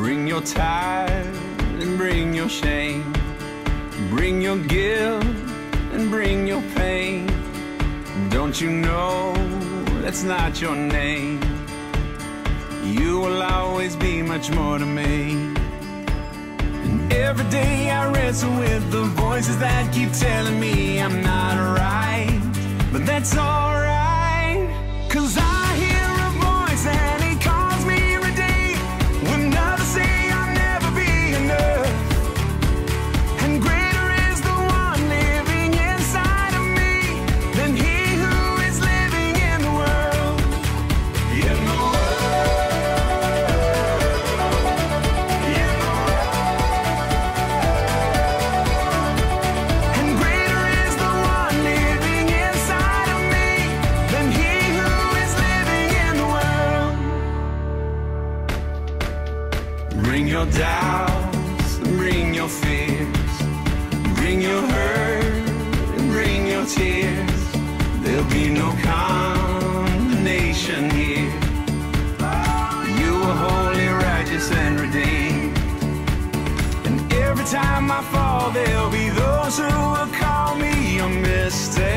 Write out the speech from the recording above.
Bring your tithe and bring your shame. Bring your guilt and bring your pain. Don't you know that's not your name? You will always be much more to me. And every day I wrestle with the voices that keep telling me I'm not right. But that's alright, your doubts, and bring your fears, bring your hurt, and bring your tears. There'll be no condemnation here. You are holy, righteous, and redeemed. And every time I fall, there'll be those who will call me a mistake.